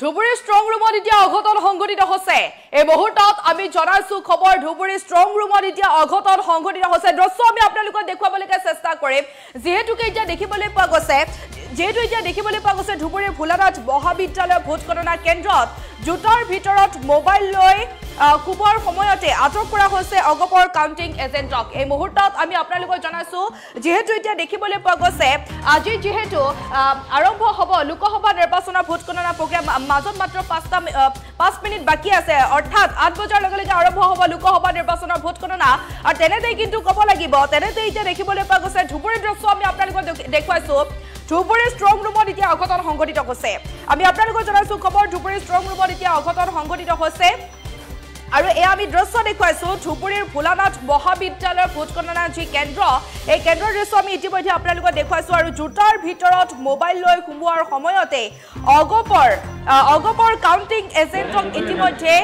Dhubri strong ৰুমত এতিয়া অঘটন সংঘটিত হৈছে। এই মুহূৰ্তত আমি জনাইছো খবৰ ধুবুৰী ষ্ট্ৰং ৰুমত এতিয়া অঘটন সংঘটিত হৈছে। দৃশ্য আমি আপোনালোকক দেখুৱাবলৈকে চেষ্টা কৰিম। যিহেতুকে এতিয়া দেখিবলৈ পোৱা গৈছে যিহেতু এতিয়া দেখিবলৈ পোৱা গৈছে ধুবুৰীৰ ভোলানাথ মহাবিদ্যালয়ৰ ভোট গণনা কেন্দ্ৰত জোঁটৰ ভিতৰত মোবাইল লৈ কোবোৱাৰ সময়তে আটক কৰা হৈছে অগপৰ কাউণ্টিং এজেণ্টক। এই মুহূৰ্তত আমি আপোনালোকক জনাইছো যিহেতু এতিয়া দেখিবলৈ পোৱা গৈছে আজি যিহেতু আৰম্ভ হ'ব লোকসভা নিৰ্বাচনৰ ভোট গণনা প্ৰক্ৰিয়া মাজত মাত্ৰ পাঁচটা পাঁচ মিনিট বাকী আছে। অৰ্থাৎ আঠ বজাৰ লগে লগে আৰম্ভ হ'ব লোকসভা নিৰ্বাচনৰ ভোট গণনা আৰু তেনেতেই কিন্তু ক'ব লাগিব তেনেতেই এতিয়া দেখিবলৈ পোৱা গৈছে ধুবুৰীৰ দৃশ্য আমি আপোনালোকক দেখু- দেখুৱাইছো। ধুবুৰী ষ্ট্ৰং ৰুমত এতিয়া অঘটন সংঘটিত হৈছে। আমি আপোনালোকক জনাইছো খবৰ ধুবুৰী ষ্ট্ৰং ৰুমত এতিয়া অঘটন সংঘটিত হৈছে। আৰু এয়া আমি দৃশ্য দেখুৱাইছো ধুবুৰীৰ ভোলানাথ মহাবিদ্যালয়ৰ ভোট গণনাৰ যি কেন্দ্ৰ এই কেন্দ্ৰৰ দৃশ্য আমি ইতিমধ্যে আপোনালোকক দেখুৱাইছো আৰু জোতাৰ ভিতৰত মোবাইল লৈ সোমোৱাৰ সময়তে অগপৰ অগপৰ কাউণ্টিং এজেণ্টক ইতিমধ্যে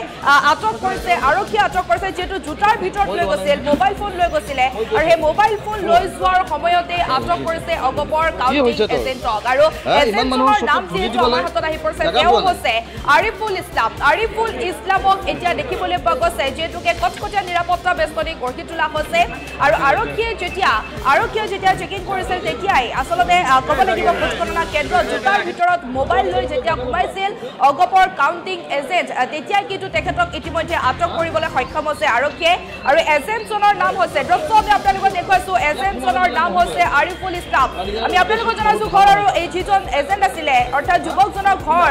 আটক কৰিছে আৰক্ষীয়ে আটক কৰিছে যিহেতু জোতাৰ ভিতৰত লৈ গৈছিল মোবাইল ফোন লৈ গৈছিলে আৰু সেই মোবাইল ফোন লৈ যোৱাৰ সময়তে আটক কৰিছে অগপৰ কাউণ্টিং? এজেণ্টক আৰু এজেণ্টজনৰ নাম যিহেতু আমাৰ হাতত আহি পৰিছে তেওঁ। হৈছে আৰিফুল ইছলাম আৰিফুল ইছলামক এতিয়া দেখিবলৈ পোৱা গৈছে যিহেতুকে কটকটীয়া নিৰাপত্তা বেষ্টনী গঢ়ি তোলা হৈছে আৰু আৰক্ষীয়ে যেতিয়া আৰক্ষীয়ে যেতিয়া চেকিং কৰিছিল তেতিয়াই আচলতে ক'ব লাগিব ভোট গণনা কেন্দ্ৰত জোতাৰ ভিতৰত মোবাইল লৈ যেতিয়া সোমাইছিল অগপৰ কাউণ্টিং এজেণ্ট আহ, তেতিয়াই কিন্তু তেখেতক ইতিমধ্যে আটক কৰিবলৈ সক্ষম হৈছে আৰক্ষীয়ে। আৰু এজেণ্টজনৰ নাম হৈছে দৃশ্য আমি দেখুৱাইছো এজেণ্টজনৰ নাম হৈছে আৰিফুল ইছলাম। আমি আপোনালোকক জনাইছো ঘৰ আৰু এই যিজন এজেণ্ট আছিলে অৰ্থাৎ যুৱকজনৰ ঘৰ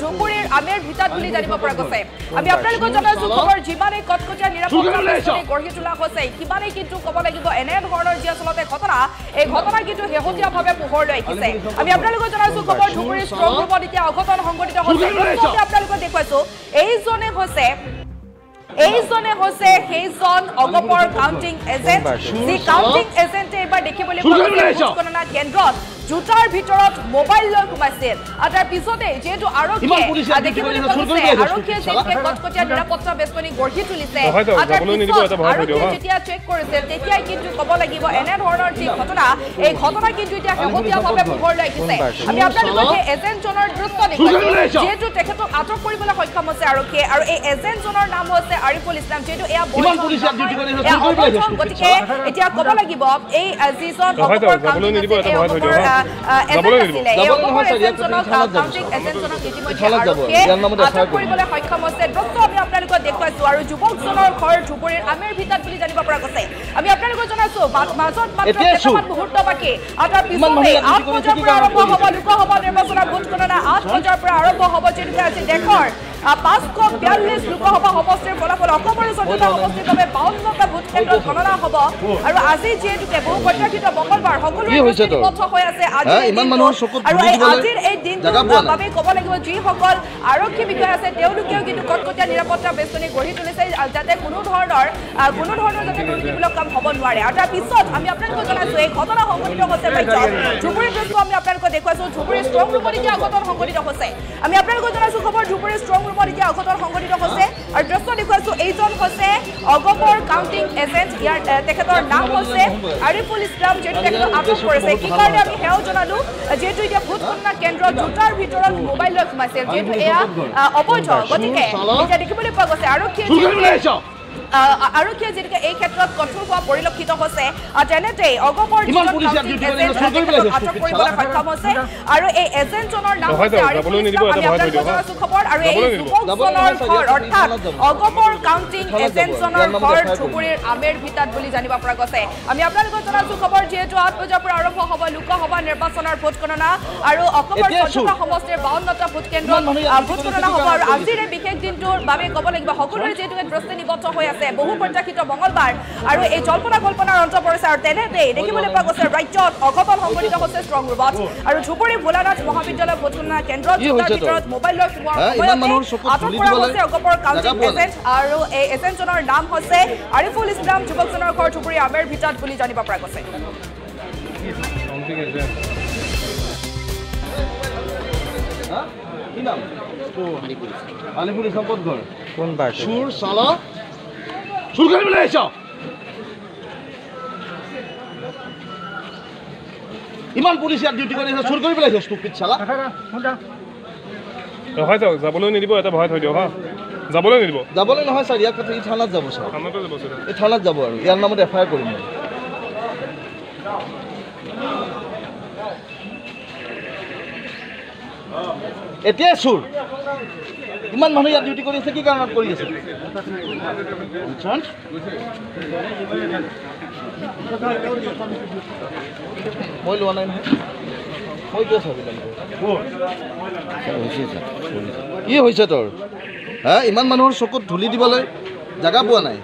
ধুবুৰীৰ আমেৰ ভিতাত বুলি জানিব পৰা গৈছে। আমি আপোনালোকক জনাইছো খবৰ যিমানেই কটকটীয়া নিৰাপত্তা ব্যৱস্থা গঢ়ি তোলা হৈছে সিমানেই কিন্তু ক'ব লাগিব এনে ধৰণৰ যি আচলতে ঘটনা এই ঘটনা কিন্তু শেহতীয়াভাৱে পোহৰলৈ আহিছে। আমি আপোনালোকক জনাইছো খবৰ ধুবুৰী ষ্ট্ৰং ৰুমত এতিয়া অঘটন সংঘটিত হৈছে। আপোনালোকক দেখুৱাইছো এইজনে হৈছে এইজনে হৈছে সেইজন অগপৰ কাউণ্টিং এজেণ্ট যি কাউণ্টিং এজেণ্টে এইবাৰ দেখিবলৈ পোৱা গৈছে ভোট গণনা কেন্দ্ৰত জোতাৰ ভিতৰত মোবাইল লৈ সোমাইছিল। আৰু তাৰ পিছতে যিহেতু আৰক্ষীয়ে দেখিবলৈ পোৱা চুৰ গৈছে কৰি আছে, আৰক্ষীয়ে চালা। যিহেতুকে কটকটীয়া নিৰাপত্তা বেষ্টনী গঢ়ি তুলিছে আৰক্ষীয়ে। যেতিয়া চেক কৰিছিল তেতিয়াই কিন্তু ক'ব লাগিব এনে ধৰণৰ যি ঘটনা এই ঘটনা কিন্তু এতিয়া শেহতীয়াভাৱে পোহৰলৈ আহিছে। আমি আপোনালোকক সেই এজেণ্টজনৰ দৃশ্য দেখুৱাইছো যিহেতু তেখেতক আটক কৰিবলৈ হৈছে আৰক্ষীয়ে আৰু এই এজেণ্টজনৰ নাম হৈছে আৰিফুল ইছলাম যিহেতু এয়া অবৈধ। গতিকে এতিয়া ক'ব লাগিব এই যিজন। কৰিবলৈ সক্ষম হৈছে আমি আপোনালোকক দেখুৱাইছো আৰু যুৱকজনৰ ঘৰ ধুবুৰীৰ আমেৰ বুলি জানিব পৰা গৈছে আমি আপোনালোকক জনাইছো মাজত মাত্ৰ। কেইটামান মুহূৰ্ত বাকী আৰু তাৰ পিছতে আঠ বজাৰ পৰা আৰম্ভ হ'ব কৰিছে? লোকসভা নিৰ্বাচনৰ ভোট গণনা আঠ বজাৰ পৰা আৰম্ভ হ'ব যিহেতুকে আজি দেশৰ পাঁচশ বিয়াল্লিছ লোকসভা সমষ্টিৰ ফলাফল অসমৰ চৈধ্যটা সমষ্টিৰ বাবে বাৱন্নটা ভোট কেন্দ্ৰত গণনা হ'ব। আৰু আজি যিহেতুকে বহু প্ৰত্যাশিত মংগলবাৰ? নিবদ্ধ হৈ আছে আৰু আজিৰ এই দিনটোৰ। বাবে ক'ব লাগিব যিসকল আৰক্ষী বিষয়া আছে তেওঁলোকেও কিন্তু কটকটীয়া নিৰাপত্তা বেষ্টনী গঢ়ি তুলিছে যাতে কোনো ধৰণৰ কোনো ধৰণৰ যাতে দুৰ্নীতিমূলক কাম হ'ব নোৱাৰে। আৰু তাৰ পিছত আমি আপোনালোকক জনাইছো এই ঘটনা সংঘটিত হৈছে ধুবুৰী দৃশ্য আমি আপোনালোকক দেখুৱাইছো ধুবুৰী ষ্ট্ৰং ৰুমত এতিয়া অঘটন সংঘটিত হৈছে। আমি আপোনালোকক জনাইছো খবৰ ধুবুৰী ষ্ট্ৰং ৰুমত এতিয়া অঘটন সংঘটিত হৈছে আৰু দৃশ্য দেখুৱাইছো এইজন হৈছে অগপৰ কাউণ্টিং এজেণ্ট। ইয়াৰ তেখেতৰ নাম হৈছে আৰিফুল ইছলাম যিহেতু তেখেতক আটক কৰিছে। কি কাৰণে আমি সেয়াও জনালো যিহেতু এতিয়া ভোট গণনা কেন্দ্ৰত জোতাৰ ভিতৰত মোবাইল লৈ সোমাইছিল যিহেতু এয়া অবৈধ। গতিকে এতিয়া দেখিবলৈ পোৱা গৈছে আৰক্ষীয়ে আৰক্ষীয়ে যিহেতুকে এই ক্ষেত্ৰত কঠোৰ হোৱা পৰিলক্ষিত হৈছে? তেনেতেই অগপৰ আটক কৰিবলৈ। সক্ষম হৈছে। আৰু এই এজেণ্টজনৰ নাম হৈছে খবৰ। আৰু এই যুৱকজনৰ ঘৰ অৰ্থাৎ। অগপৰ কাউণ্টিং এজেণ্টজনৰ ঘৰ। ধুবুৰীৰ আমেৰ ভিতাত বুলি জানিব পৰা গৈছে। আমি আপোনালোকক জনাইছো খবৰ যিহেতু আঠ বজাৰ পৰা আৰম্ভ হ'ব লোকসভা নিৰ্বাচনৰ ভোট গণনা আৰু অসমৰ সমষ্টিৰ বাৱন্নটা ভোট কেন্দ্ৰত ইমান মানুহ ইয়াত আহ, কি ভোট কৰিছে, গণনা কি হ'ব আৰু আজিৰ বিশেষ দিনটোৰ বাবে ক'ব লাগিব সকলোৰে যিহেতুকে দৃষ্টি নিবদ্ধ হৈ আছে বহু প্ৰত্যাশিত মঙলবাৰ আৰু এই জল্পনা কল্পনাৰ অন্ত পৰিছে আৰু তেনেতেই দেখিবলৈ পোৱা গৈছে ৰাজ্যত অঘটন সংঘটিত হৈছে ষ্ট্ৰং ৰুমত আৰু ধুবুৰী ভোলানাথ মহাবিদ্যালয় ভোট গণনা কেন্দ্ৰত কি জোতাৰ হৈছে তোৰ? ভিতৰত মোবাইল লৈ সোমোৱাৰ সময়তে আটক কৰা হৈছে অগপৰ। এজেণ্ট আৰু এই এজেণ্টজনৰ নাম হৈছে আৰিফুল ইছলাম যুৱকজনৰ ঘৰ ধুবুৰী আমেৰ ভিতাত বুলি জানিব পৰা গৈছে? কি নাম? আলিপুৰ ইছলাম ক'ত ঘৰ? কোন বাৰ চুৰ চালা চুৰ কৰিবলৈ আহিছ ইমান পুলিচ ইয়াত ডিউটি কৰি আছে চুৰ কৰি পেলাইছ ষ্টুপিড চালা হয় যাওক যাবলৈ নিদিব এটা ভৰাই থৈ দিয়ক হা? যাবলৈ নিদিব। যাবলৈ নহয় ছাৰ ইয়াক ই থানাত যাব ছাৰ। থানাতে যাব ছাৰ। এই থানাত যাব আৰু ইয়াৰ নামত এফ আই আৰ কৰিম এতিয়াই চুৰ। ইমান মানুহ ইয়াত ডিউটি কৰি আছে কি কাৰণত কৰি আছে? মই লোৱা নাই নহয়। মই কিয় কি হৈছে তোৰ? হা ইমান মানুহৰ চকুত ধূলি দিবলৈ জেগা পোৱা নাই।